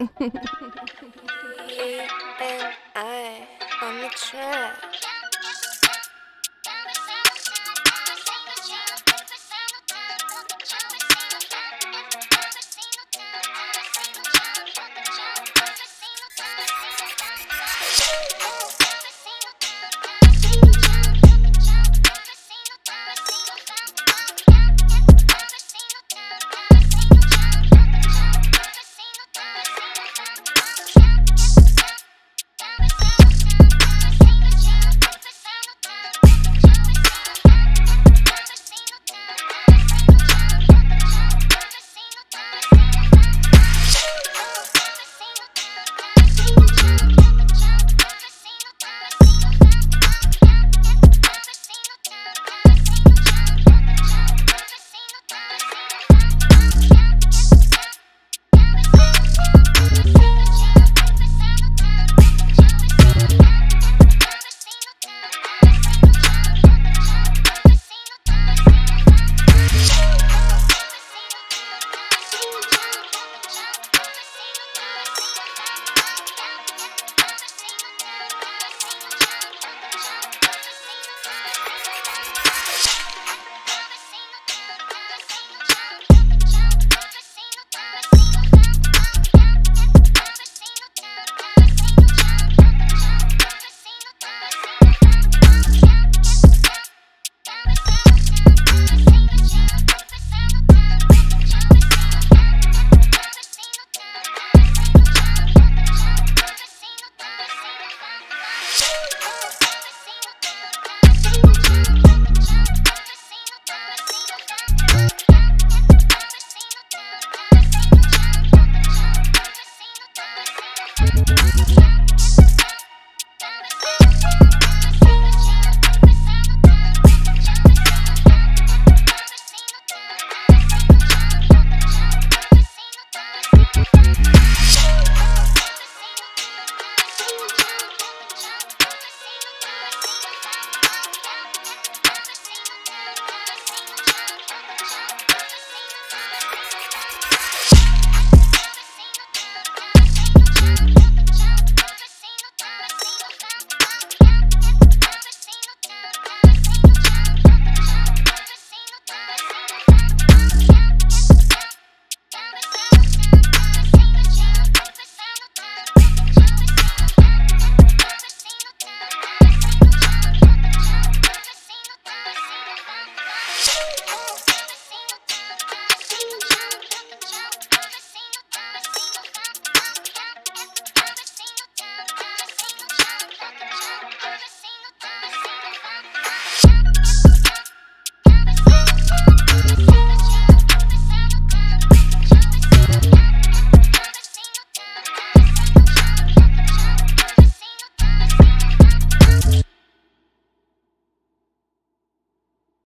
E and I on the track.